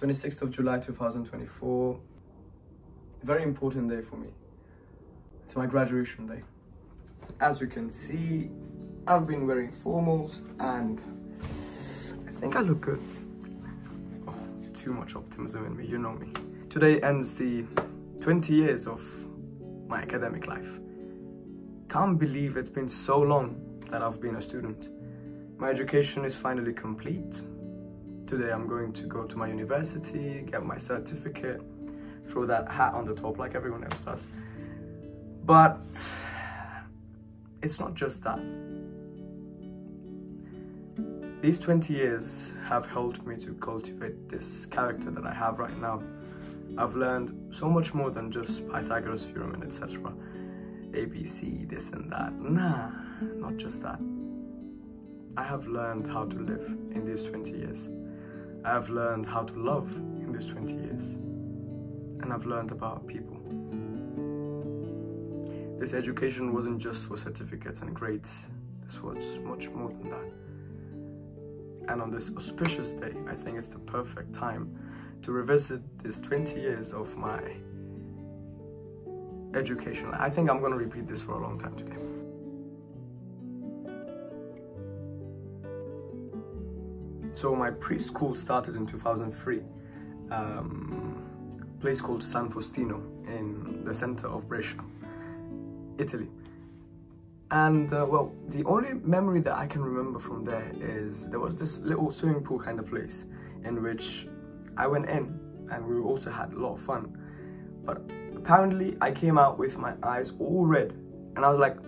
26th of July 2024. Very important day for me. It's my graduation day. As you can see, I've been wearing formals and I think I look good. Oh, too much optimism in me, you know me. Today ends the 20 years of my academic life. Can't believe it's been so long that I've been a student. My education is finally complete. Today I'm going to go to my university, get my certificate, throw that hat on the top like everyone else does. But it's not just that. These 20 years have helped me to cultivate this character that I have right now. I've learned so much more than just Pythagoras theorem and etc. ABC, this and that. Nah, not just that. I have learned how to live in these 20 years. I have learned how to love in these 20 years. And I've learned about people. This education wasn't just for certificates and grades. This was much more than that. And on this auspicious day, I think it's the perfect time to revisit these 20 years of my education. I think I'm going to repeat this for a long time today. So my preschool started in 2003. Um, a place called San Faustino in the center of Brescia, Italy. And uh, well, the only memory that I can remember from there is there was this little swimming pool kind of place in which I went in and we also had a lot of fun. But apparently I came out with my eyes all red and I was like,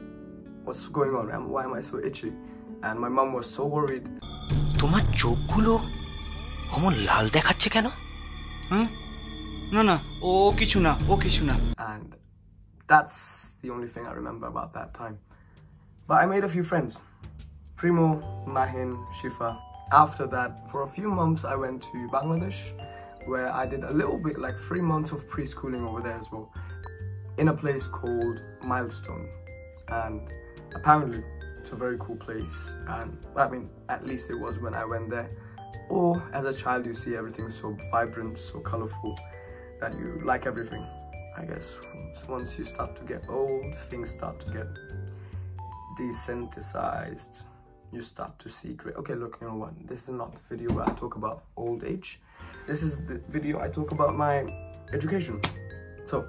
what's going on? Why am I so itchy? And my mom was so worried. তোমার চোখগুলো অমন লাল দেখাচ্ছে কেন হুম না না ও কিছু না ও কিছু না And that's the only thing I remember about that time. But I made a few friends. Primo, Mahin, Shifa. After that, for a few months, I went to Bangladesh, where I did a little bit, like three months of preschooling over there as well, in a place called Milestone. And apparently, it's a very cool place. And I mean, at least it was when I went there. Or as a child, you see everything so vibrant, so colorful, that you like everything. I guess once you start to get old, things start to get desensitized. You start to see great. Okay, look, you know what? This is not the video where I talk about old age. This is the video I talk about my education. So,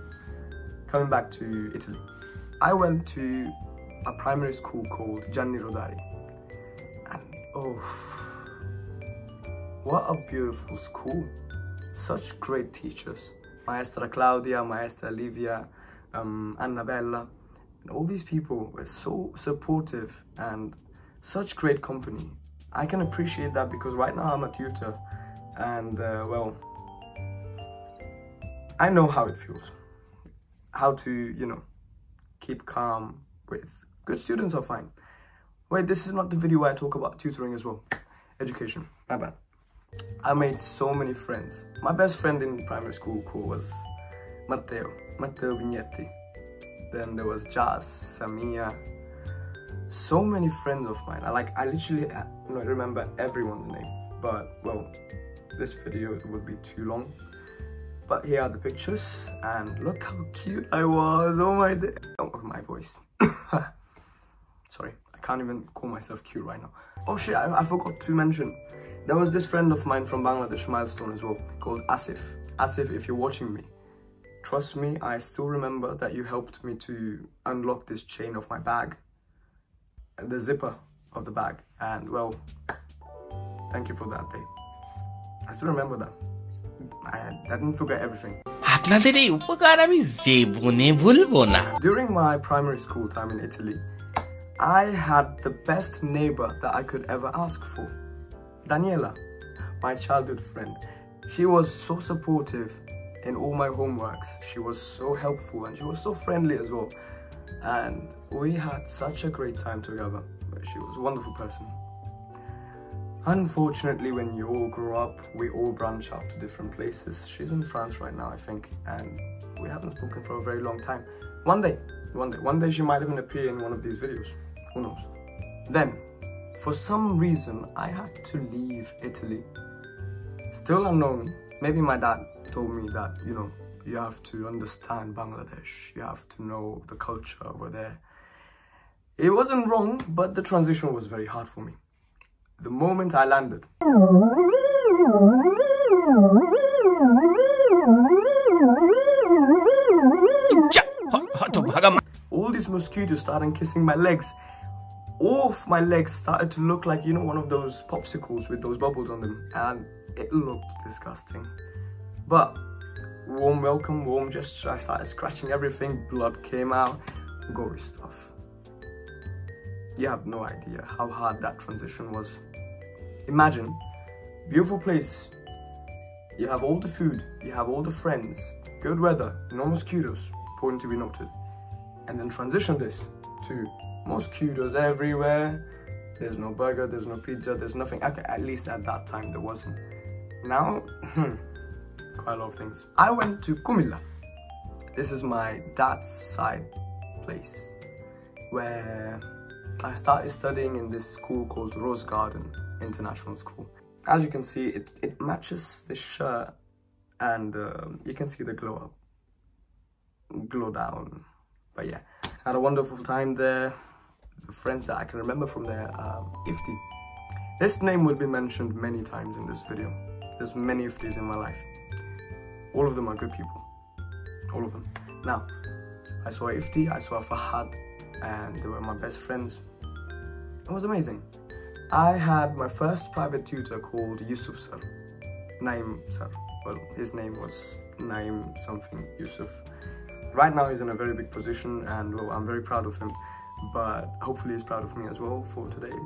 coming back to Italy, I went to a primary school called Gianni Rodari, and oh, what a beautiful school! Such great teachers. Maestra Claudia, Maestra Livia, um, Annabella, and all these people were so supportive and such great company. I can appreciate that because right now I'm a tutor and uh, well, I know how it feels. How to, you know, keep calm with good students are fine. Wait, this is not the video where I talk about tutoring as well. Education, my bad. I made so many friends. My best friend in primary school was Matteo, Matteo Vignetti. Then there was Jazz, Samia. So many friends of mine. I like, I literally uh, you know, remember everyone's name. But well, this video would be too long. But here are the pictures, and look how cute I was. Oh my, oh my voice. Sorry, I can't even call myself cute right now. Oh shit, I, I forgot to mention. There was this friend of mine from Bangladesh, Milestone as well, called Asif. Asif, if you're watching me, trust me, I still remember that you helped me to unlock this chain of my bag, the zipper of the bag, and well, thank you for that day. I still remember that. I, I didn't forget everything. আপনাদের এই উপকার আমি জীবনে ভুলবো না During my primary school time in Italy, I had the best neighbor that I could ever ask for. Daniela, my childhood friend. She was so supportive in all my homeworks. She was so helpful and she was so friendly as well. And we had such a great time together. She was a wonderful person. Unfortunately, when you all grow up, we all branch out to different places. She's in France right now, I think, and we haven't spoken for a very long time. One day, one day, one day she might even appear in one of these videos. Who knows? Then, for some reason, I had to leave Italy. Still unknown, maybe my dad told me that, you know, you have to understand Bangladesh, you have to know the culture over there. It wasn't wrong, but the transition was very hard for me. The moment I landed, mosquitoes started kissing my legs. All of my legs started to look like, you know, one of those popsicles with those bubbles on them. And it looked disgusting. But warm welcome, warm gesture. I started scratching everything. Blood came out. Gory stuff. You have no idea how hard that transition was. Imagine, beautiful place. You have all the food, you have all the friends, good weather, no mosquitoes, point to be noted. And then transition this to mosquitoes everywhere. There's no burger, there's no pizza, there's nothing. Okay, at least at that time there wasn't. Now, quite a lot of things. I went to Kumila. This is my dad's side place where I started studying in this school called Rose Garden International School. As you can see, it, it matches the shirt and um, you can see the glow up, glow down. But yeah, had a wonderful time there. The friends that I can remember from there, um, Ifti. This name will be mentioned many times in this video. There's many Iftis in my life. All of them are good people. All of them. Now, I saw Ifti, I saw Fahad, and they were my best friends. It was amazing. I had my first private tutor called Yusuf Sir, Naim Sir. Well, his name was Naim something Yusuf Right now he's in a very big position and well, I'm very proud of him, but hopefully he's proud of me as well for today.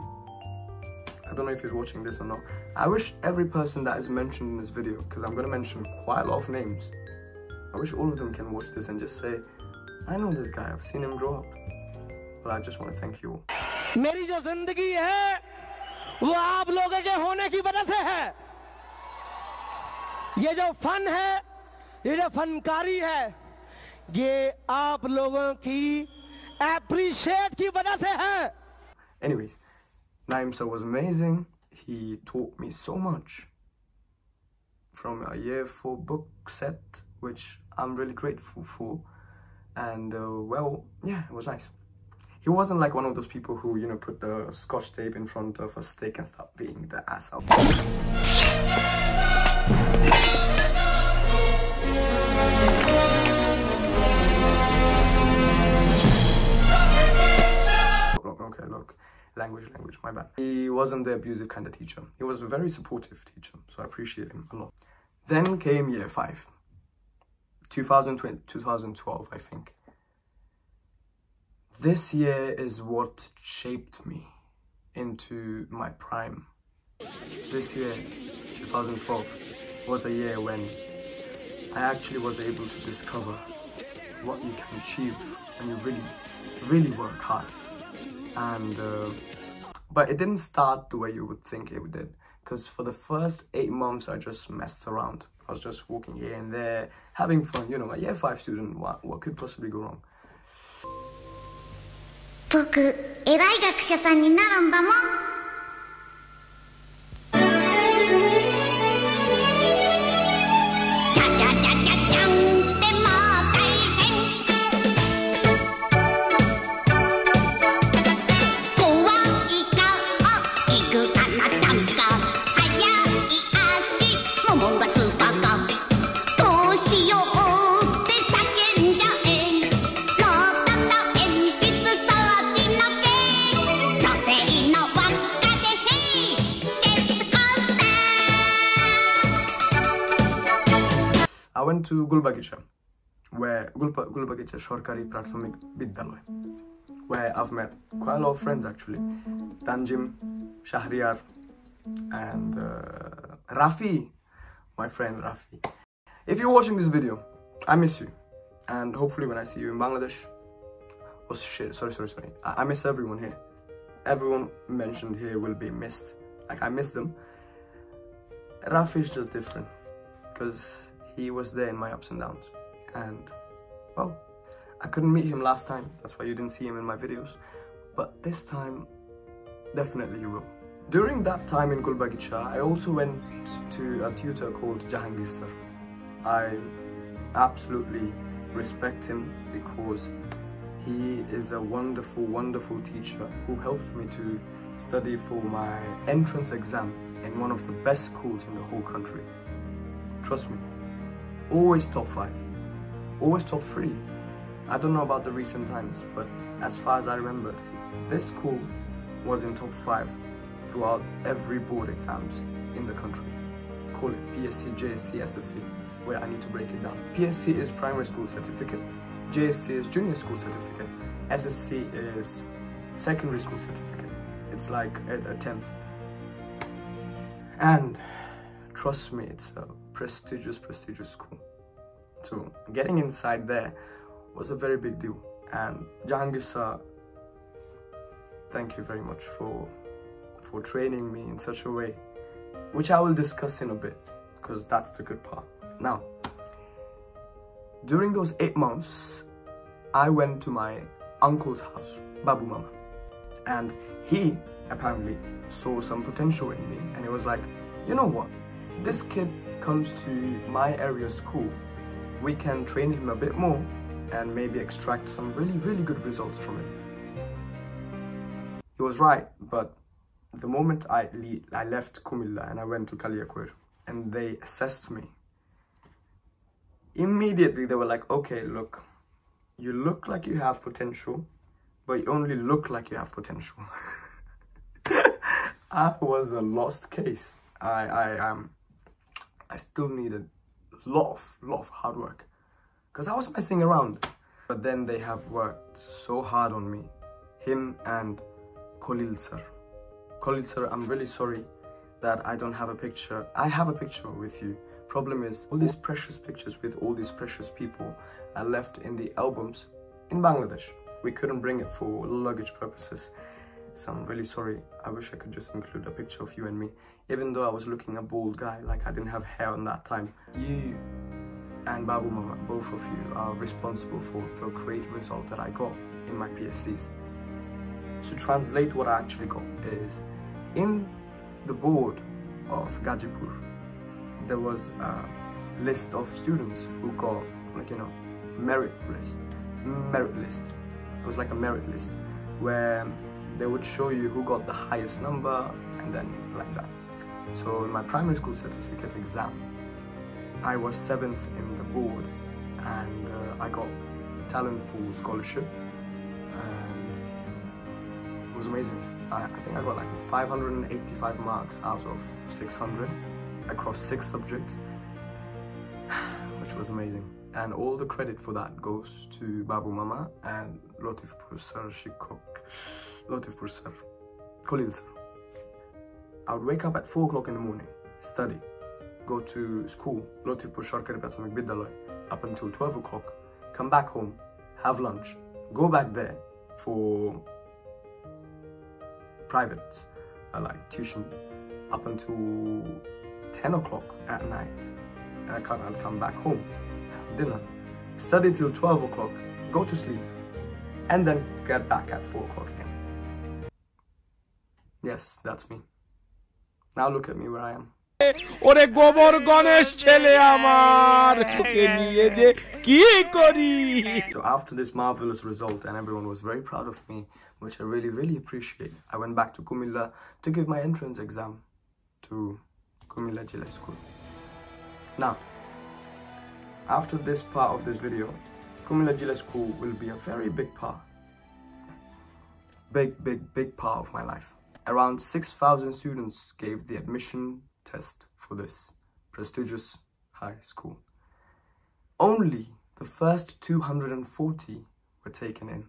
I don't know if he's watching this or not. I wish every person that is mentioned in this video, because I'm going to mention quite a lot of names, I wish all of them can watch this and just say, I know this guy, I've seen him grow up. Well, I just want to thank you all. मेरी जो जिंदगी है वो आप लोगों के होने की वजह से है ये जो फन है ये जो फनकारी है ये आप लोगों की एप्रिशिएट की वजह से है Anyways, Naim sir was amazing. He taught me so much from a year four book set, which I'm really grateful for. And uh, well, yeah, it was nice. He wasn't like one of those people who, you know, put the scotch tape in front of a stick and start being the asshole. Language, language, my bad. He wasn't the abusive kind of teacher. He was a very supportive teacher, so I appreciate him a lot. Then came year five, 2020, 2012, I think. This year is what shaped me into my prime. This year, 2012, was a year when I actually was able to discover what you can achieve when you really, really work hard. And, uh, but it didn't start the way you would think it did. Because for the first eight months, I just messed around. I was just walking here and there, having fun. You know, a year five student, what, what could possibly go wrong? 僕 went to Gulbagicha, where Gulpa, Gulbagicha Shorkari Prathamik Vidyalaya, where I've met quite a lot of friends actually. Tanjim, Shahriar, and uh, Rafi, my friend Rafi. If you're watching this video, I miss you, and hopefully when I see you in Bangladesh, oh shit, sorry, sorry, sorry, I, I miss everyone here. Everyone mentioned here will be missed. Like I miss them. Rafi is just different because he was there in my ups and downs. And, well, I couldn't meet him last time. That's why you didn't see him in my videos. But this time, definitely you will. During that time in Gulbagicha, I also went to a tutor called Jahangir sir. I absolutely respect him because he is a wonderful, wonderful teacher who helped me to study for my entrance exam in one of the best schools in the whole country. Trust me, always top five, always top three. I don't know about the recent times, but as far as I remember, this school was in top five throughout every board exams in the country. Call it PSC, JSC, SSC, where I need to break it down. PSC is primary school certificate, JSC is junior school certificate, SSC is secondary school certificate. It's like a, a 10th. And trust me, it's a prestigious, prestigious school. So getting inside there was a very big deal. And Jahangir sir, thank you very much for for training me in such a way, which I will discuss in a bit, because that's the good part. Now, during those eight months, I went to my uncle's house, Babu Mama, and he apparently saw some potential in me, and he was like, you know what, this kid comes to my area school, we can train him a bit more and maybe extract some really, really good results from him. He was right, but the moment I, le I left Kumilla and I went to Kaliakur and they assessed me, immediately they were like, okay, look, you look like you have potential, but you only look like you have potential. I was a lost case. I, I, um, I still needed a lot of, lot of hard work because I was messing around. But then they have worked so hard on me, him and Khalil sir. Khalil sir, I'm really sorry that I don't have a picture. I have a picture with you. Problem is, all these precious pictures with all these precious people are left in the albums in Bangladesh. We couldn't bring it for luggage purposes. So I'm really sorry. I wish I could just include a picture of you and me. Even though I was looking a bald guy, like I didn't have hair on that time. You and Babu Mama, both of you are responsible for the great result that I got in my PSCs. To translate what I actually got is, in the board of Gajipur, there was a list of students who got, like, you know, merit list, merit list. It was like a merit list where they would show you who got the highest number and then like that. So in my primary school certificate exam, I was seventh in the board and uh, I got talent for scholarship and it was amazing. I, I think I got like 585 marks out of 600 across six subjects, which was amazing. And all the credit for that goes to Babu Mama and Latifpur Sir Shikok, Latifpur Sir, Khalil Sir. I would wake up at 4 o'clock in the morning, study, go to school, Latifpur Sharkari Prathamik Bidyalaya, up until 12 o'clock, come back home, have lunch, go back there for private, uh, like tuition, up until 10 o'clock at night. I can't, I'll come back home, have dinner, study till 12 o'clock, go to sleep, and then get back at 4 o'clock again. Yes, that's me. Now look at me where I am. ওরে গোবর গণেশ ছেলে আমার তোকে নিয়ে যে কি করি So after this marvelous result and everyone was very proud of me, which I really, really appreciate, I went back to Kumilla to give my entrance exam to Kumilla Jila School. Now, after this part of this video, Kumilla Jila School will be a very big part. Big, big, big part of my life. Around 6,000 students gave the admission test for this prestigious high school. Only the first 240 were taken in.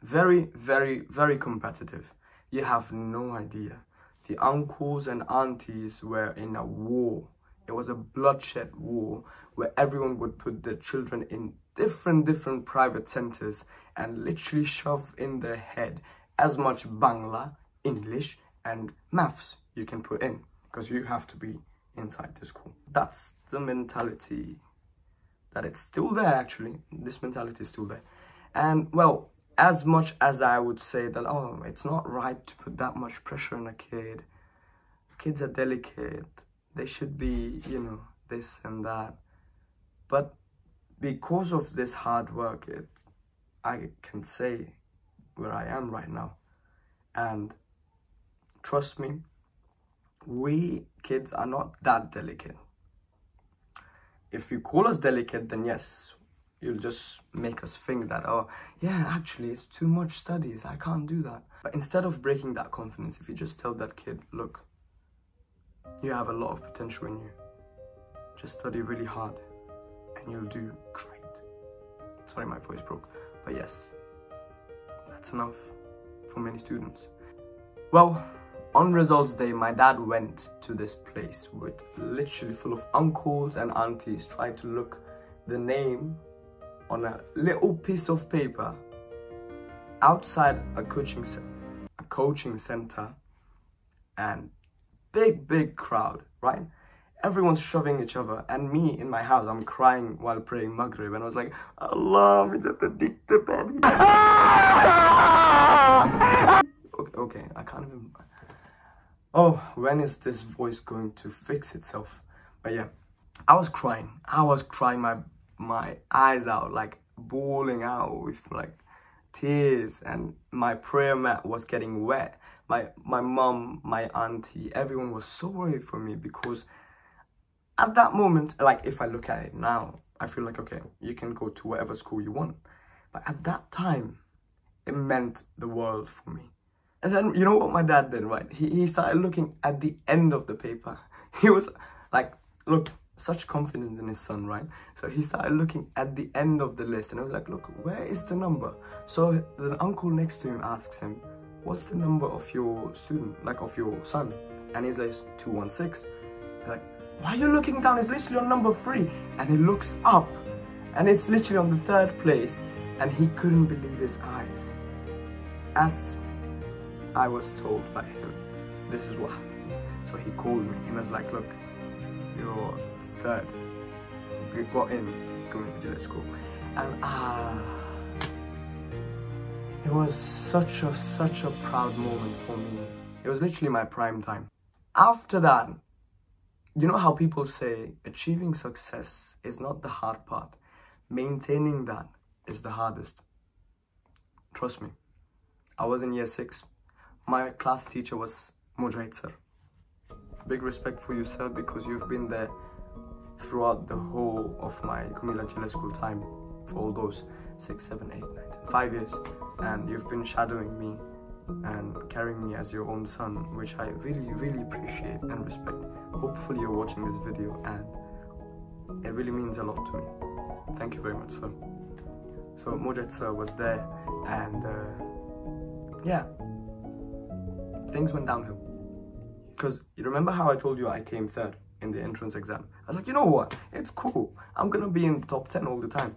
Very, very, very competitive. You have no idea. The uncles and aunties were in a war. It was a bloodshed war where everyone would put their children in different, different private centers and literally shove in their head as much Bangla, English, and maths you can put in because you have to be inside the school. That's the mentality that it's still there actually. This mentality is still there. And well, as much as I would say that, oh, it's not right to put that much pressure on a kid, kids are delicate, they should be, you know, this and that. But because of this hard work, it, I can say where I am right now. And trust me, we kids are not that delicate. If you call us delicate, then yes, you'll just make us think that, oh, yeah, actually, it's too much studies. I can't do that. But instead of breaking that confidence, if you just tell that kid, look, you have a lot of potential in you. Just study really hard and you'll do great. Sorry, my voice broke. But yes, that's enough for many students. Well, on results day, my dad went to this place with literally full of uncles and aunties, trying to look the name on a little piece of paper outside a coaching a coaching center and big big crowd right everyone's shoving each other and me in my house i'm crying while praying maghrib and i was like allah okay, okay i can't even oh when is this voice going to fix itself? But yeah i was crying. I was crying my my eyes out like bawling out with like tears and my prayer mat was getting wet. My my mom my auntie everyone was so worried for me because at that moment like if i look at it now i feel like okay you can go to whatever school you want but at that time it meant the world for me and then you know what my dad did right he, he started looking at the end of the paper he was like look such confidence in his son, right? So he started looking at the end of the list and I was like, look, where is the number? So the uncle next to him asks him, what's the number of your student, like of your son? And he's like, 216. He's like, why are you looking down? It's literally on number three. And he looks up and it's literally on the third place. And he couldn't believe his eyes. As I was told by him, this is what happened. So he called me and was like, look, you're third. We got in going to the school. And ah, it was such a, such a proud moment for me. It was literally my prime time. After that, you know how people say achieving success is not the hard part. Maintaining that is the hardest. Trust me. I was in year six. My class teacher was Mujahid sir. Big respect for you, sir, because you've been there throughout the whole of my Kumila Jilla school time for all those six, seven, eight, nine, ten, five years. And you've been shadowing me and carrying me as your own son, which I really, really appreciate and respect. Hopefully you're watching this video and it really means a lot to me. Thank you very much, sir. So Mojit sir was there and uh, yeah, things went downhill. Because you remember how I told you I came third? in the entrance exam. I was like, you know what? It's cool. I'm gonna be in the top 10 all the time.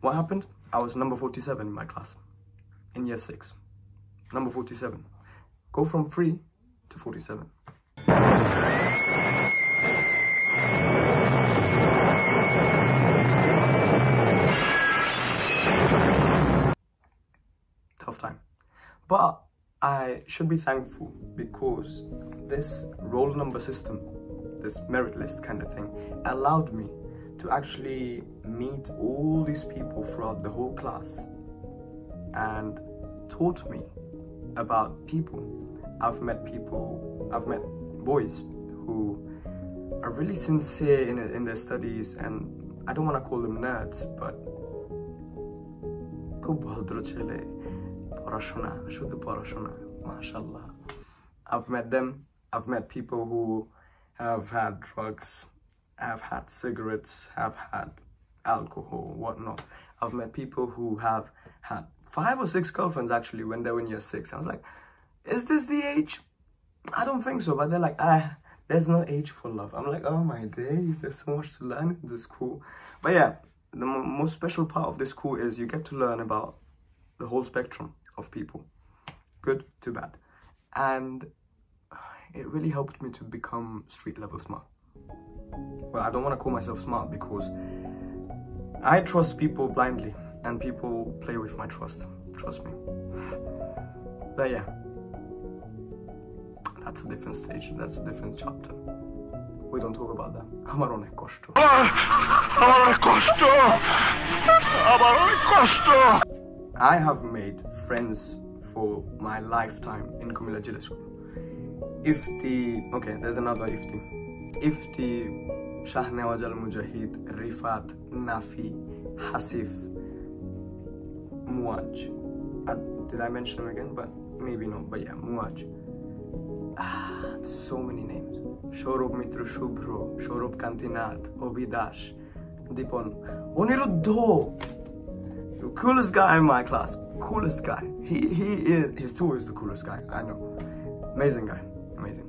What happened? I was number 47 in my class in year 6. Number 47. Go from 3 to 47. Tough time. But I should be thankful because this roll number system this merit list kind of thing, allowed me to actually meet all these people throughout the whole class and taught me about people. I've met people, I've met boys who are really sincere in, in their studies and I don't want to call them nerds, but I've met them, I've met people who have had drugs, have had cigarettes, have had alcohol, whatnot. I've met people who have had five or six girlfriends actually when they were in year six. I was like, is this the age? I don't think so. But they're like, ah, there's no age for love. I'm like, oh my days, there's so much to learn in this school. But yeah, the most special part of this school is you get to learn about the whole spectrum of people, good to bad. And it really helped me to become street level smart. Well, I don't want to call myself smart because I trust people blindly and people play with my trust. Trust me. but yeah, that's a different stage. That's a different chapter. We don't talk about that. আমার অনেক কষ্ট আমার অনেক কষ্ট I have made friends for my lifetime in Kumila Jilla If the okay, there's another Ifti if the Shahnawaj al Mujahid, Rifat, Nafi, Hasif, Muaj. Uh, did I mention him again? But maybe not. But yeah, Muaj. Ah, so many names. Shorob Mitru Shubhro, Shorob Kantinat, Obidash, Dipon, Oniruddho, the coolest guy in my class, coolest guy. He he is tour is the coolest guy. I know, amazing guy, amazing.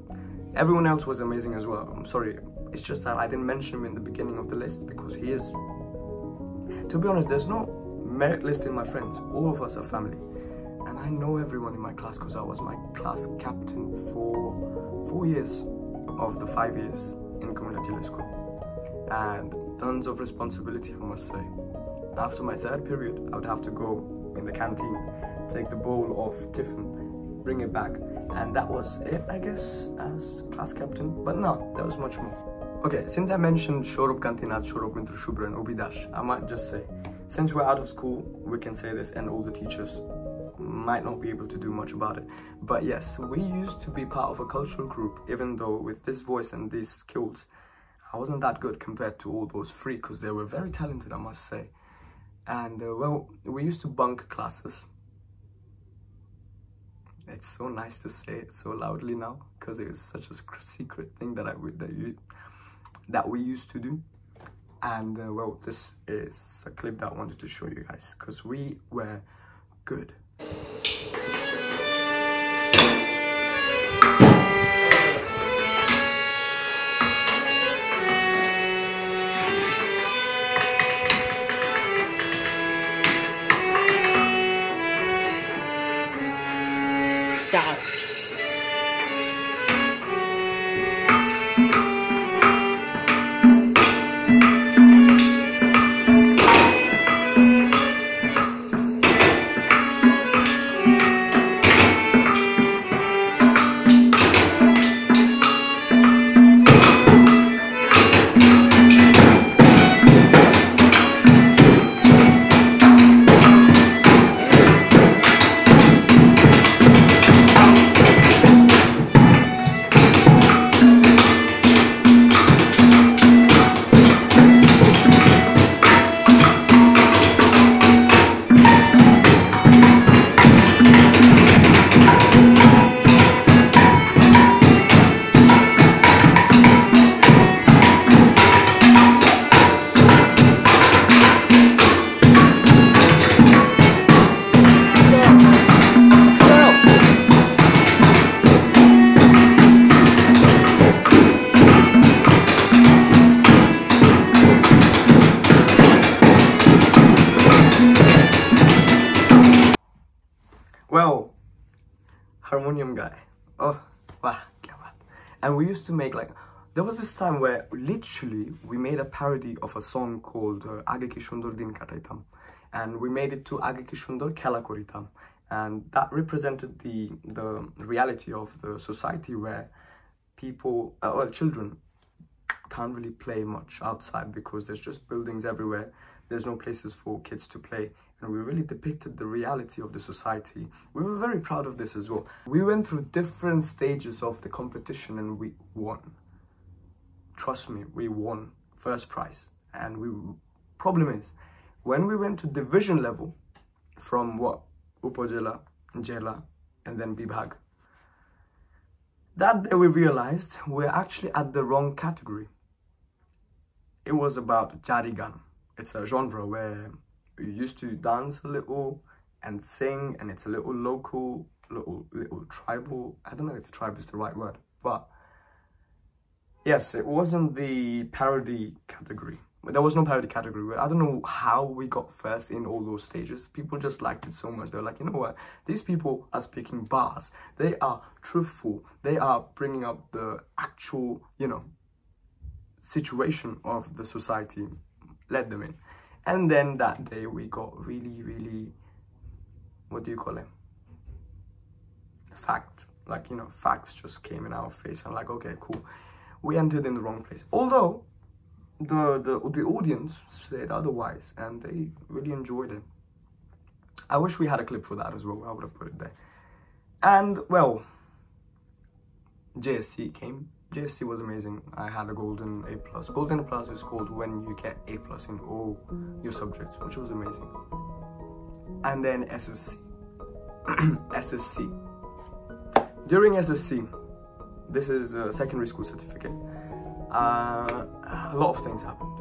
Everyone else was amazing as well. I'm sorry, it's just that I didn't mention him in the beginning of the list because he is. To be honest, there's no merit list in my friends. All of us are family, and I know everyone in my class because I was my class captain for four years of the five years in Kumilla School, and tons of responsibility, I must say after my third period, I would have to go in the canteen, take the bowl of tiffin, bring it back, and that was it, I guess, as class captain. But no, there was much more. Okay, since I mentioned Shorob Kantinat, Shorob Mintru Shubra, and Obidash, I might just say, since we're out of school, we can say this, and all the teachers might not be able to do much about it. But yes, we used to be part of a cultural group, even though with this voice and these skills, I wasn't that good compared to all those three, because they were very talented, I must say. And uh, well we used to bunk classes. It's so nice to say it so loudly now because it was such a secret thing that I would that you that we used to do and uh, well this is a clip that I wanted to show you guys because we were good used to make like there was this time where literally we made a parody of a song called uh, Ki Shundor Din Kataitam. And we made it to Age Ki Shundor Khela Koritam and that represented the the reality of the society where people uh, well children can't really play much outside because there's just buildings everywhere. There's no places for kids to play and we really depicted the reality of the society. We were very proud of this as well. We went through different stages of the competition and we won. Trust me we won first prize. And we problem is when we went to division level from what upajala jela and then bibhag that day we realized we're actually at the wrong category. It was about jarigan. It's a genre where used to dance a little and sing and it's a little local little little tribal. I don't know if tribe is the right word but yes it wasn't the parody category. There was no parody category. I don't know how we got first in all those stages. People just liked it so much. They're like you know what? These people are speaking bars. They are truthful. They are bringing up the actual you know situation of the society. Let them in and then that day we got really really what do you call it? Fact. Like, you know, facts just came in our face. I'm like, okay, cool. We entered in the wrong place. Although the the the audience said otherwise and they really enjoyed it. I wish we had a clip for that as well. I would have put it there. And well, JSC came. JSC was amazing. I had a golden A plus. Golden A plus is called when you get A plus in all your subjects, which was amazing. And then SSC. SSC. During SSC, this is a secondary school certificate. Uh, a lot of things happened.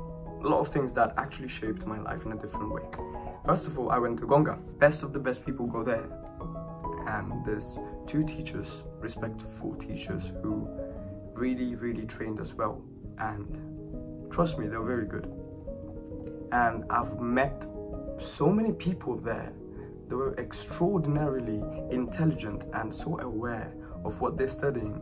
A lot of things that actually shaped my life in a different way. First of all, I went to Gonga. Best of the best people go there. And there's two teachers, respectful teachers, who really, really trained as well. And trust me, they're very good. And I've met so many people there They were extraordinarily intelligent and so aware of what they're studying.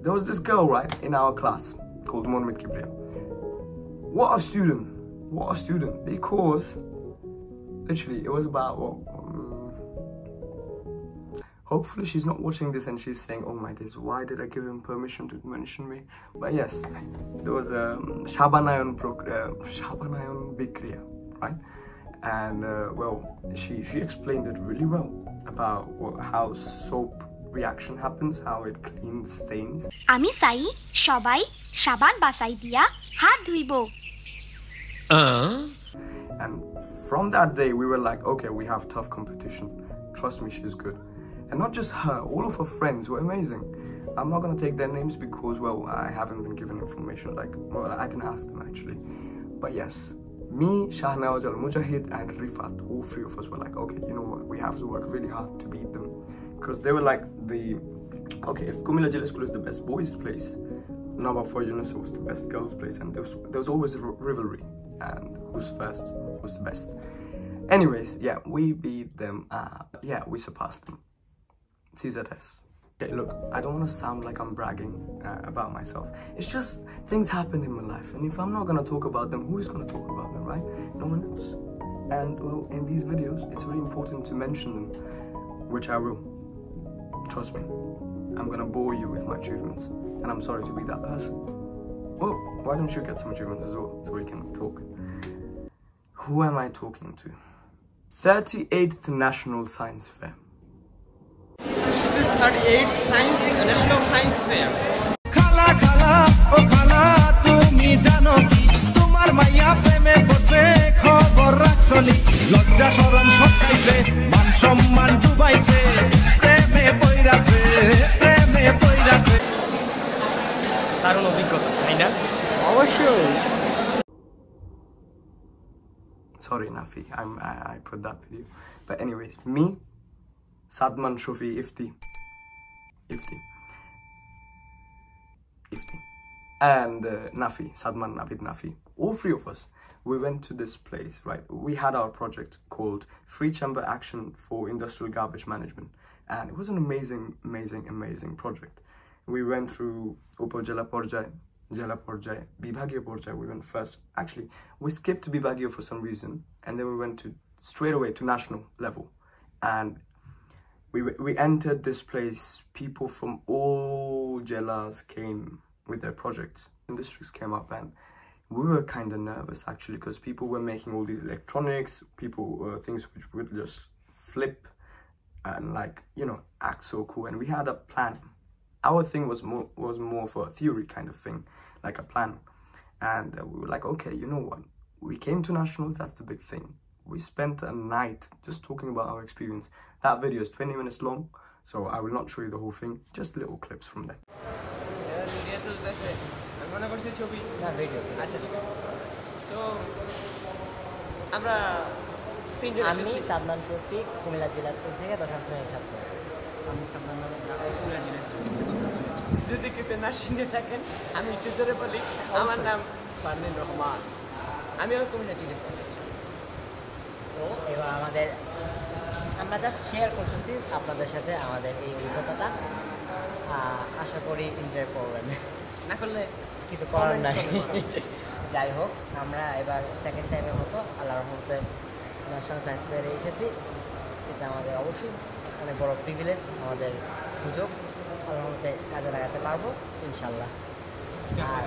There was this girl, right, in our class called Kibriya. What a student! What a student! Because literally, it was about what. um, hopefully, she's not watching this and she's saying, "Oh my days, why did I give him permission to mention me?" But yes, there was um, Shabanayan Pro, uh, Shabanayan Bikriya, right? And uh, well, she she explained it really well about what, how soap reaction happens, how it cleans stains. আমি চাই সবাই সাবান বাসাই দিয়া হাত ধুইব And from that day, we were like, okay, we have tough competition. Trust me, she's good. And not just her, all of her friends were amazing. I'm not gonna take their names because, well, I haven't been given information. Like, well, I didn't ask them actually. But yes, me, Shahnawaz Al Mujahid, and Rifat, all three of us were like, okay, you know what? We have to work really hard to beat them. Because they were like the, okay, if Kumila Jila School is the best boys' place, Nawab Faizunnesa was the best girls' place, and there was, there was always a rivalry. And who's first, who's the best. Anyways, yeah, we beat them. Uh, yeah, we surpassed them. CZS. Okay, look, I don't want to sound like I'm bragging uh, about myself. It's just things happen in my life, and if I'm not gonna talk about them, who's gonna talk about them, right? No one else. And well, in these videos, it's really important to mention them, which I will. Trust me, I'm gonna bore you with my achievements, and I'm sorry to be that person. Well, why don't you get some achievements as well, so we can talk? Who am I talking to? 38th National Science Fair. This is 38th Science National Science Fair. খালা খালা ও খালা তুমি জানো কি? তোমার মাইয়া প্রেমে পড়বে খবর রাখছনি লজ্জা শরম সকাইছে মান সম্মান ডুবাইছে প্রেমে পইরাছে প্রেমে পইরাছে। দারুণ অভিজ্ঞতা তাই না? Sorry, Nafi, I'm, I, I put that video. But anyways, me, Sadman Shofi Ifti, Ifti, Ifti, and uh, Nafi, Sadman Navid Nafi, all three of us, we went to this place, right? We had our project called Free Chamber Action for Industrial Garbage Management. And it was an amazing, amazing, amazing project. We went through Upajala Porjai, Jala Porjai, Bibhagia Porjai. We went first. Actually, we skipped Bibhagia for some reason, and then we went to straight away to national level. And we we entered this place. People from all Jelas came with their projects. Industries came up, and we were kind of nervous actually because people were making all these electronics. People uh, things which would just flip and like you know act so cool. And we had a plan. Our thing was more was more for a theory kind of thing, like a plan. And uh, we were like, okay, you know what? We came to nationals. That's the big thing. We spent a night just talking about our experience. That video is 20 minutes long, so I will not show you the whole thing. Just little clips from there. Video তুলতেছে আমি মনে করছি ছবি না video আচ্ছা ঠিক আছে তো আমরা তিনজন আমি এসেছি সাদমান শফিক কুমিল্লা জেলা স্কুল থেকে দশম শ্রেণীর ছাত্র আমি সামনে যদি কিছু না শুনে থাকেন আমি একটু জোরে বলি আমার নাম ফারমিন রহমান আমিও কুমিল্লা জিজ্ঞেস করেছি তো এবার আমাদের আমরা জাস্ট শেয়ার করতেছি আপনাদের সাথে আমাদের এই অভিজ্ঞতাটা। আশা করি এনজয় করবেন। না করলে কিছু করার নাই। যাই হোক আমরা এবার সেকেন্ড টাইমের মতো আল্লাহ রহমতে ন্যাশনাল সায়েন্স ফেয়ারে এসেছি। এটা আমাদের অবশ্যই অনেক বড় প্রিভিলেজ আমাদের সুযোগ। আল্লাহর মধ্যে কাজে লাগাতে পারব ইনশাল্লাহ আর?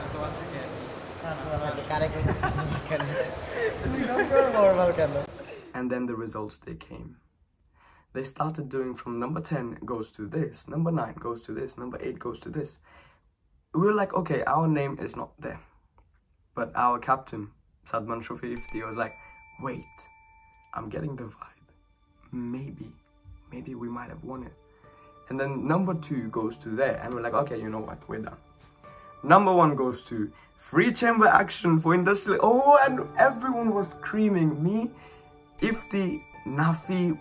And then the results they came. They started doing from number 10 goes to this, number 9 goes to this, number 8 goes to this. We were like, okay, our name is not there. But our captain, Sadman Shofi Ifti, was like, wait, I'm getting the vibe. Maybe, maybe we might have won it. And then number 2 goes to there, and we're like, okay, you know what, we're done. Number one goes to free chamber action for industrial. Oh, and everyone was screaming. Me, Ifti, Nafi,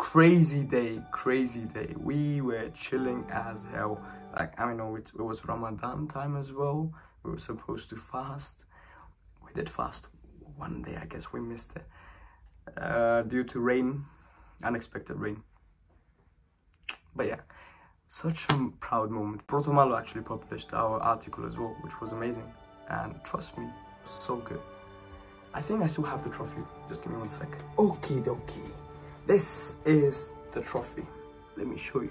crazy day, crazy day. We were chilling as hell. Like, I know it, it was Ramadan time as well. We were supposed to fast. We did fast one day, I guess we missed it. Uh, due to rain, unexpected rain. But yeah, such a proud moment. Prothom Alo actually published our article as well, which was amazing. And trust me, so good. I think I still have the trophy. Just give me one sec. Okie dokie. This is the trophy. Let me show you.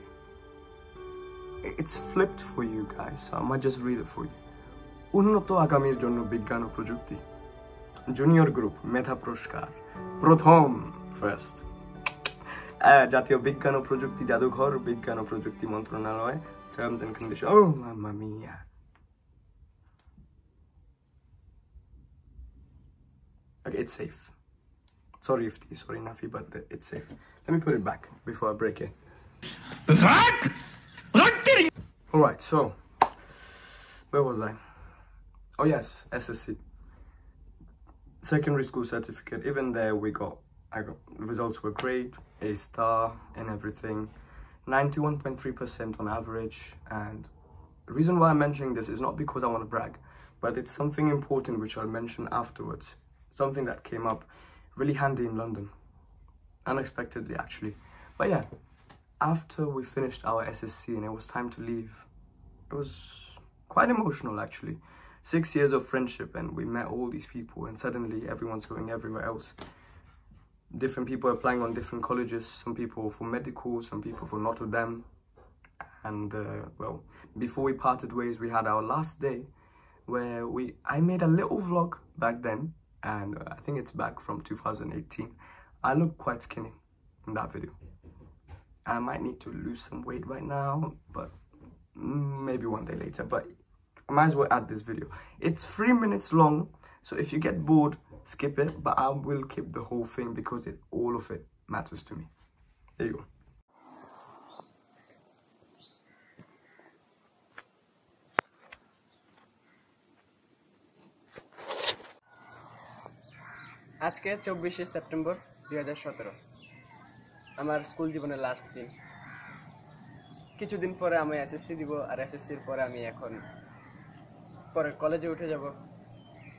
It's flipped for you guys, so I might just read it for you. উন্নত আগামীর জন্য বিজ্ঞান ও প্রযুক্তি junior group মেধা পুরস্কার প্রথম first জাতীয় বিজ্ঞান ও প্রযুক্তি জাদুঘর বিজ্ঞান ও প্রযুক্তি মন্ত্রণালয় টার্মস এন্ড কন্ডিশন ও মামা মিয়া Okay, it's safe. Sorry, Ifti, sorry, Nafi, but it's safe. Let me put it back before I break it. Alright, so, where was I? Oh, yes, SSC. Secondary school certificate. Even there, we got, I got, results were great, A star and everything. 91.3% on average. And the reason why I'm mentioning this is not because I want to brag, but it's something important which I'll mention afterwards. Something that came up really handy in London. Unexpectedly, actually. But yeah, after we finished our SSC and it was time to leave, it was quite emotional actually. Six years of friendship and we met all these people and suddenly everyone's going everywhere else. Different people applying on different colleges, some people for medical, some people for Notre Dame. And uh, well, before we parted ways, we had our last day where we I made a little vlog back then and I think it's back from 2018. I look quite skinny in that video. I might need to lose some weight right now, but maybe one day later. But I might as well add this video. It's three minutes long, so if you get bored, skip it. But I will keep the whole thing because it all of it matters to me. There you go. আজকে চব্বিশে September দুই হাজার সতেরো, আমার school জীবনের last দিন। কিছুদিন পরে আমি এসএসসি দিব, আর এসএসসির পরে আমি এখন পরে কলেজে উঠে যাব।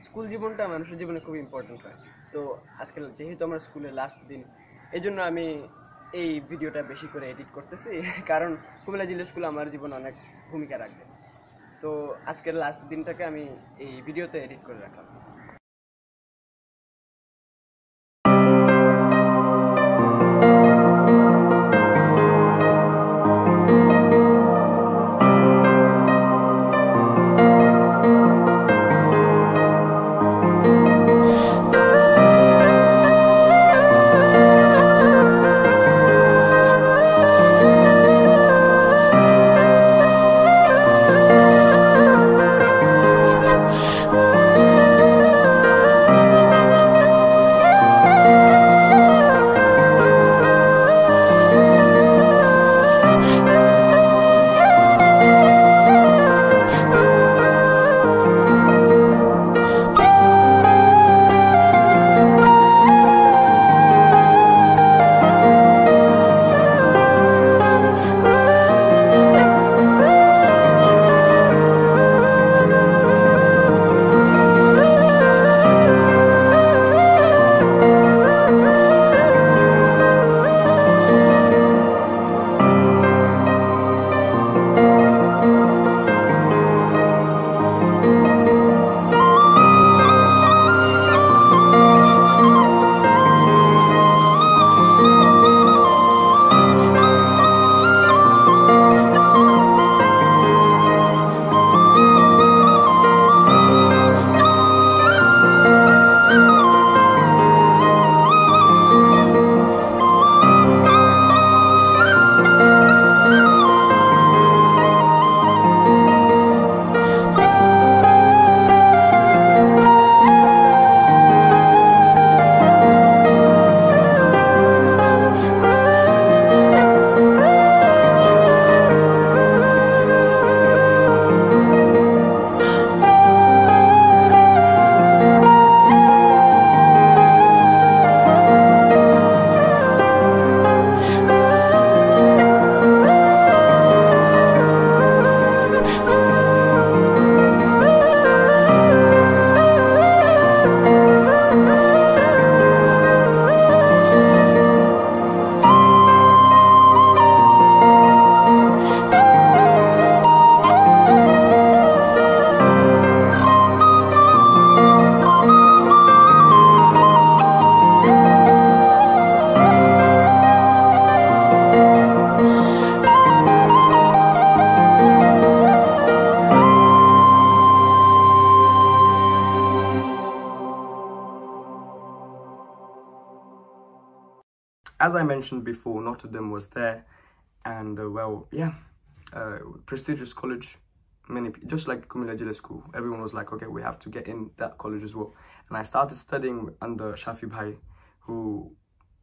স্কুল জীবনটা মানুষের জীবনে খুব ইম্পর্টেন্ট হয়। তো আজকে যেহেতু আমার স্কুলের লাস্ট দিন এই জন্য আমি এই ভিডিওটা বেশি করে এডিট করতেছি, কারণ কুমিল্লা জিলা স্কুল আমার জীবনে অনেক ভূমিকা রাখবে। তো আজকের লাস্ট দিনটাকে আমি এই ভিডিওতে এডিট করে রাখলাম। As I mentioned before, Notre Dame was there, and uh, well, yeah, uh, prestigious college. Many just like Kumilla Jilla School, everyone was like, okay, we have to get in that college as well. And I started studying under Shafi Bhai, who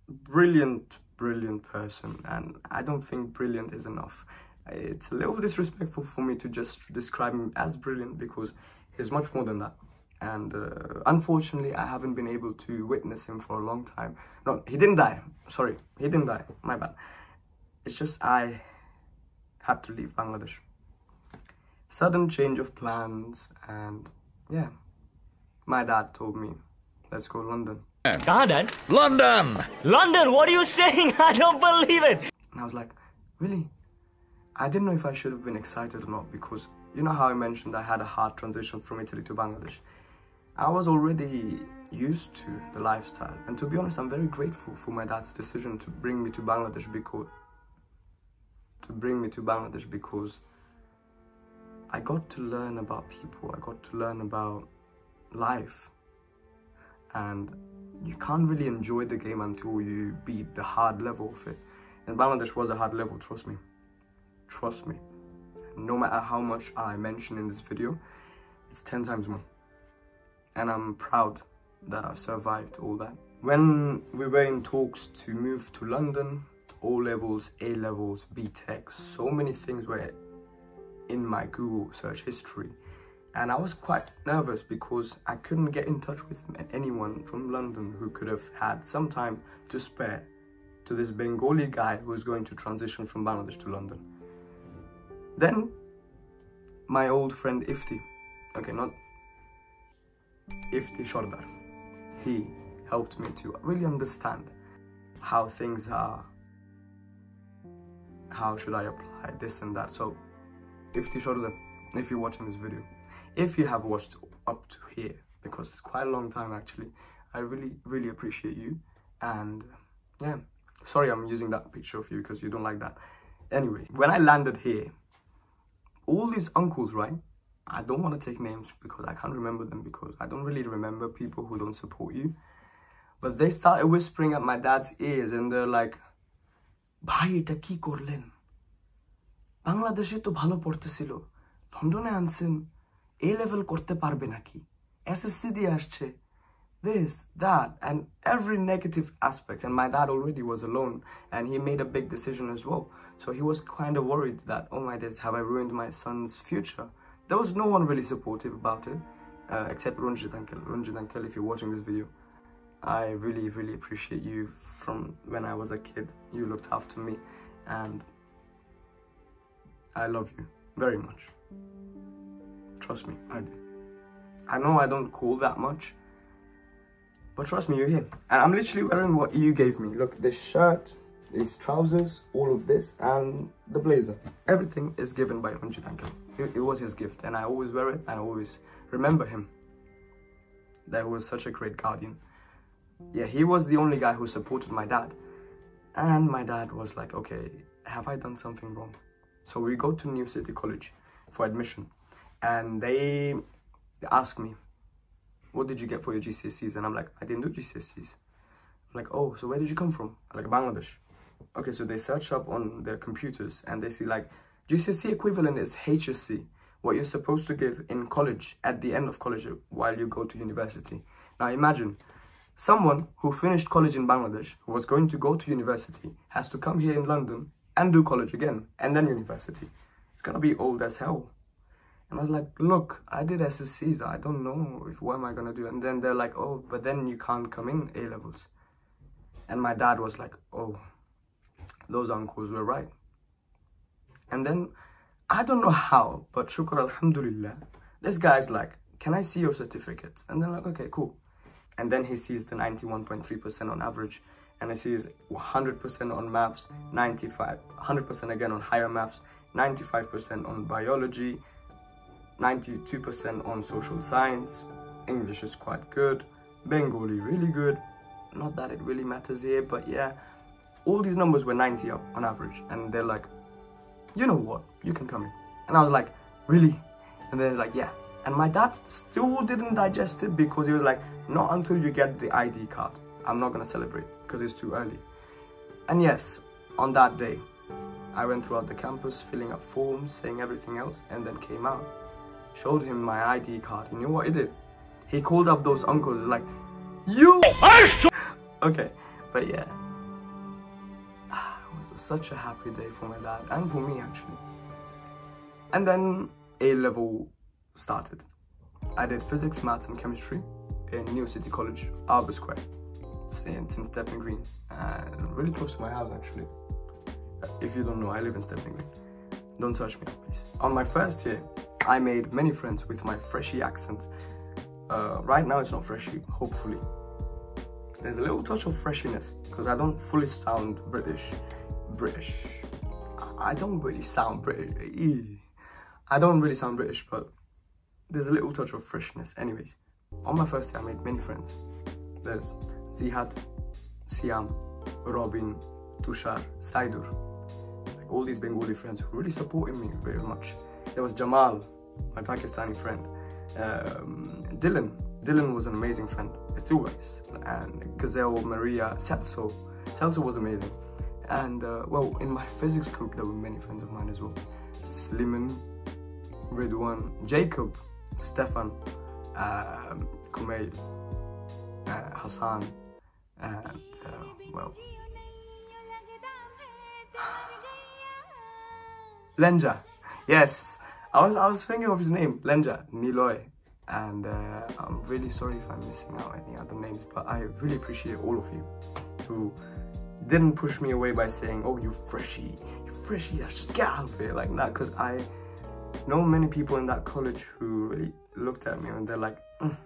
brilliant, brilliant person, and I don't think brilliant is enough. It's a little disrespectful for me to just describe him as brilliant because he's much more than that. And uh, unfortunately, I haven't been able to witness him for a long time. No, he didn't die. Sorry, he didn't die. My bad. It's just I had to leave Bangladesh. Sudden change of plans, and yeah, my dad told me, let's go London. London? London! London, what are you saying? I don't believe it! And I was like, really? I didn't know if I should have been excited or not because you know how I mentioned I had a hard transition from Italy to Bangladesh. I was already used to the lifestyle, and to be honest, I'm very grateful for my dad's decision to bring me to Bangladesh because to bring me to Bangladesh because I got to learn about people, I got to learn about life, and you can't really enjoy the game until you beat the hard level of it. And Bangladesh was a hard level, trust me. Trust me. No matter how much I mention in this video, it's 10 times more. And I'm proud that I survived all that. When we were in talks to move to London, O levels, A levels, BTEC, so many things were in my Google search history. And I was quite nervous because I couldn't get in touch with anyone from London who could have had some time to spare to this Bengali guy who was going to transition from Bangladesh to London. Then my old friend Ifti, okay, not Ifti Shordar, he helped me to really understand how things are, how should I apply this and that. So, Ifti Shordar, if you're watching this video, if you have watched up to here, because it's quite a long time actually, I really, really appreciate you. And yeah, sorry I'm using that picture of you because you don't like that. Anyway, when I landed here, all these uncles, right? I don't want to take names because I can't remember them because I don't really remember people who don't support you. But they started whispering at my dad's ears and they're like, ভাই এটা কি করলেন বাংলাদেশে তো ভালো পড়তেছিল লন্ডনে আনছেন এ level করতে পারবে নাকি এসএসসি দিয়ে আসছে this that and every negative aspect and my dad already was alone and he made a big decision as well so he was kind of worried that oh my days have i ruined my son's future There was no one really supportive about it uh, except Ranjit uncle Ranjit uncle if you're watching this video i really really appreciate you from when i was a kid. You looked after me and i love you very much. Trust me i do. I know i don't call that much but trust me, you're here. And I'm literally wearing what you gave me. Look, this shirt, these trousers, all of this, and the blazer. Everything is given by Ranjit Uncle. It, it was his gift, and I always wear it, and I always remember him. That was such a great guardian. Yeah, he was the only guy who supported my dad. And my dad was like, okay, have I done something wrong? So we go to New City College for admission. And they ask me, what did you get for your GCSEs? And I'm like, I didn't do GCSEs. I'm like, oh, so where did you come from? I'm like, Bangladesh. Okay, so they search up on their computers and they see like GCSE equivalent is HSC, what you're supposed to give in college at the end of college while you go to university. Now imagine someone who finished college in Bangladesh, who was going to go to university, has to come here in London and do college again and then university. It's gonna be old as hell. And I was like, look, I did SSCs. I don't know if what am I gonna do. And then they're like, oh, but then you can't come in A levels. And my dad was like, oh, those uncles were right. And then I don't know how, but shukr alhamdulillah, this guy's like, can I see your certificates? And they're like, okay, cool. And then he sees the 91.3% on average, and he sees 100% on maths, 95, 100% again on higher maths, 95% on biology, 92% on social science, English is quite good, Bengali really good, not that it really matters here, but yeah, all these numbers were 90 up on average, and they're like, you know what, you can come in. And I was like, really? And they're like, yeah. And my dad still didn't digest it because he was like, not until you get the ID card. I'm not gonna celebrate because it's too early. And yes, on that day, I went throughout the campus filling up forms, saying everything else, and then came out. Showed him my ID card. You know what he did? He called up those uncles like, You oh, Okay, but yeah. Such a happy day for my dad and for me actually. And then A level started. I did physics, maths, and chemistry in New City College, Arbour Square, in Stepney Green, and really close to my house actually. If you don't know, I live in Stepney Green. Don't touch me, please. On my first year, I made many friends with my freshy accent. Uh, right now, it's not freshy, hopefully. There's a little touch of freshiness because I don't fully sound British. British. I don't really sound British. I don't really sound British, but there's a little touch of freshness. Anyways, on my first day, I made many friends. There's Zihad, Siam, Robin, Tushar, Saidur. Like all these Bengali friends who really supported me very much. There was Jamal, my Pakistani friend. Um, Dylan. Dylan was an amazing friend. It still is. And Gazelle, Maria, Setso. Setso was amazing. And uh, well, in my physics group, there were many friends of mine as well. Sliman, Ridwan, Jacob, Stefan, um, Kumail, uh, Hassan, and uh, well, Lenja. Yes, I was I was thinking of his name, Lenja Niloy, and uh, I'm really sorry if I'm missing out any other names, but I really appreciate all of you who didn't push me away by saying, "Oh, you freshy, you freshy, let's just get out of here," like that, because I know many people in that college who really looked at me and they're like, mm,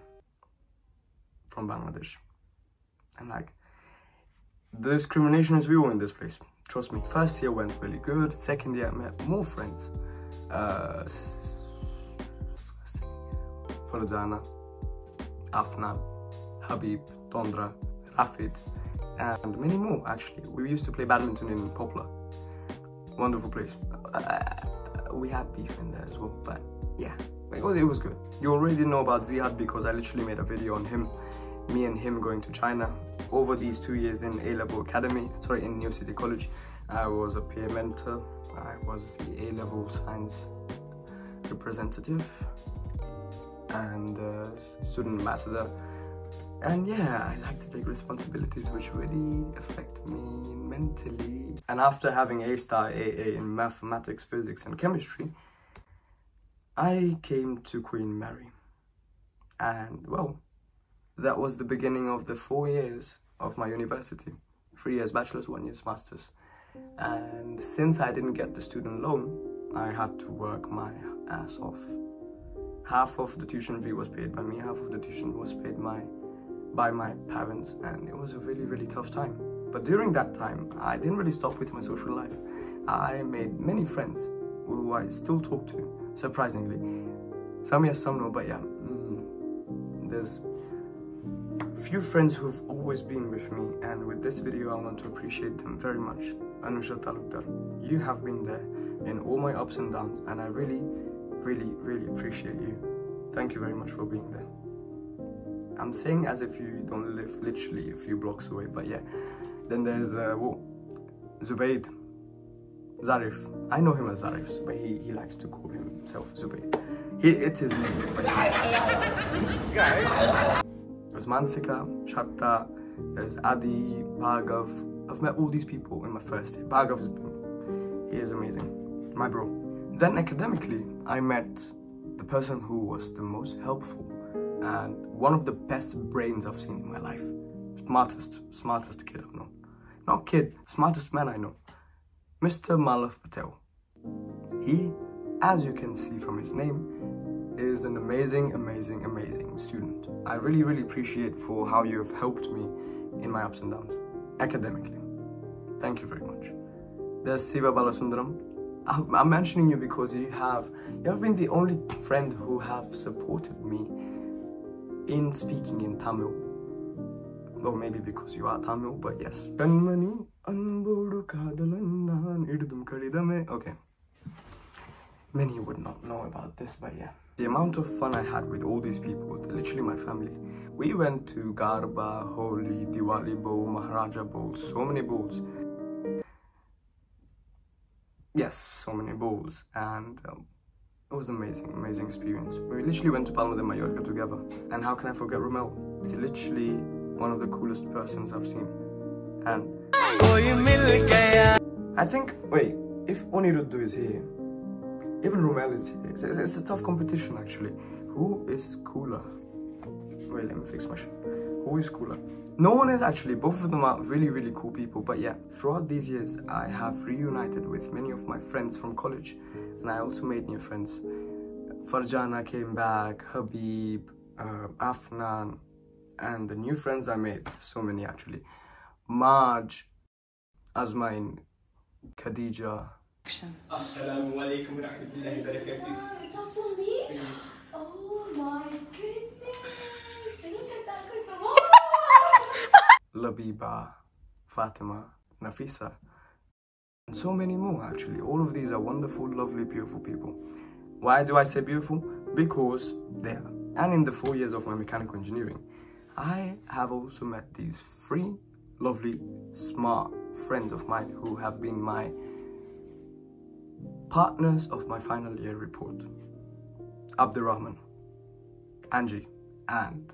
from Bangladesh, and like the discrimination is real in this place. Trust me. First year went really good. Second year I met more friends. Uh, Faradana, Afnan, Habib, Tondra, Rafid, and many more actually. We used to play badminton in Poplar. Wonderful place. Uh, we had beef in there as well, but yeah, it was, it was good. You already know about Ziad because I literally made a video on him, me and him going to China. Over these two years in A-Level Academy, sorry, in New City College, I was a peer mentor. I was the A-Level Science representative and uh, student ambassador and yeah i like to take responsibilities which really affect me mentally. And after having a star aa in mathematics physics and chemistry i came to queen mary. And well that was the beginning of the four years of my university. Three years bachelor's one year's master's. And since i didn't get the student loan i had to work my ass off. Half of the tuition fee was paid by me half of the tuition was paid my by my parents and it was a really really tough time. But during that time i didn't really stop with my social life. I made many friends who i still talk to surprisingly. Some yes some no but yeah. Mm, there's few friends who've always been with me and with this video i want to appreciate them very much. Anusha talukdar you have been there in all my ups and downs and i really really really appreciate you. Thank you very much for being there I'm saying as if you don't live literally a few blocks away, but yeah. Then there's uh, well, Zubayd, Zarif. I know him as Zarif, but he, he likes to call himself Zubayd. He, it's his name. Guys. There's Mansika, Shatta, there's Adi, Bhargav. I've met all these people in my first year. Bhargav's he is amazing. My bro. Then academically, I met the person who was the most helpful and one of the best brains I've seen in my life. Smartest, smartest kid I've known. Not kid, smartest man I know. Mr. Malav Patel. He, as you can see from his name, is an amazing, amazing, amazing student. I really, really appreciate for how you have helped me in my ups and downs, academically. Thank you very much. There's Siva Balasundaram. I'm mentioning you because you have you have been the only friend who have supported me in speaking in Tamil. Or maybe because you are Tamil, but yes. Okay. Many would not know about this, but yeah. The amount of fun I had with all these people, literally my family. We went to Garba, Holi, Diwali Bowl, Maharaja Bowl, so many bowls. yes, so many balls, and um, it was amazing, amazing experience. We literally went to Palma de Mallorca together, and how can I forget Romel? He's literally one of the coolest persons I've seen, and I think wait, if Oniruddu is here, even Romel is here. It's, it's, it's a tough competition actually. Who is cooler? Wait, let me fix my shit. Who is cooler? No one is actually. Both of them are really, really cool people. But yeah, throughout these years, I have reunited with many of my friends from college, and I also made new friends. Farjana came back, Habib, uh, Afnan, and the new friends I made, so many actually. Maj, Azmain, Khadija. Assalamu alaikum wa rahmatullahi wa barakatuh. Is that for me? Oh my goodness! Look at that good Labiba, Fatima, Nafisa, and so many more actually. All of these are wonderful, lovely, beautiful people. Why do I say beautiful? Because they are. And in the four years of my mechanical engineering, I have also met these three lovely, smart friends of mine who have been my partners of my final year report. Abdurrahman, Angie, and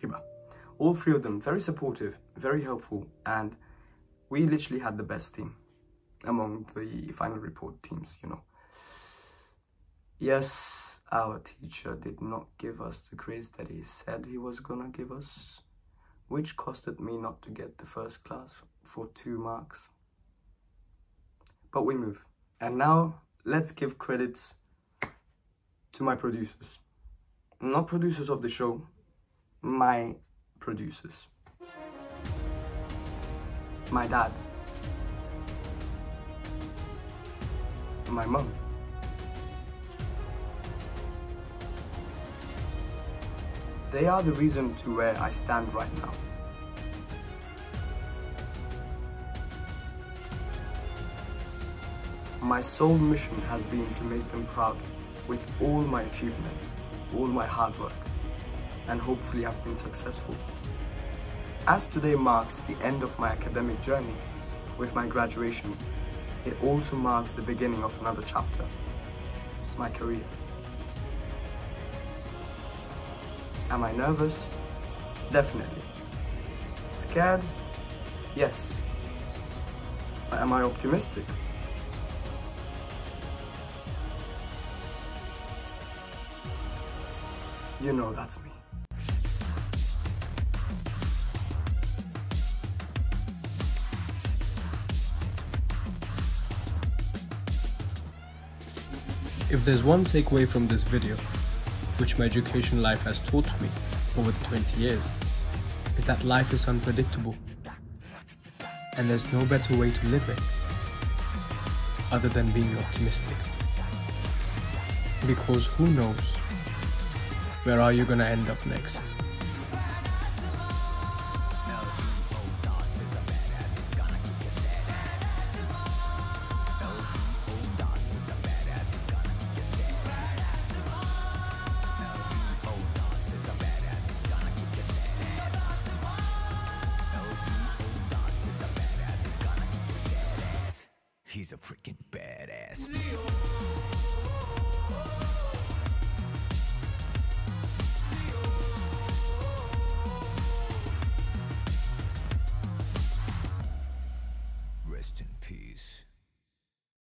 Hiba. All three of them very supportive, very helpful, and we literally had the best team among the final report teams, you know. Yes, our teacher did not give us the grades that he said he was gonna give us, which costed me not to get the first class for two marks. But we move. And now let's give credits to my producers. Not producers of the show, my producers. My dad. My mom. They are the reason to where I stand right now. My sole mission has been to make them proud with all my achievements, all my hard work, and hopefully I've been successful. As today marks the end of my academic journey with my graduation, it also marks the beginning of another chapter, my career. Am I nervous? Definitely. Scared? Yes. But am I optimistic? You know that's me. If there's one takeaway from this video, which my education life has taught me over the 20 years, is that life is unpredictable and there's no better way to live it other than being optimistic. Because who knows, where are you gonna end up next?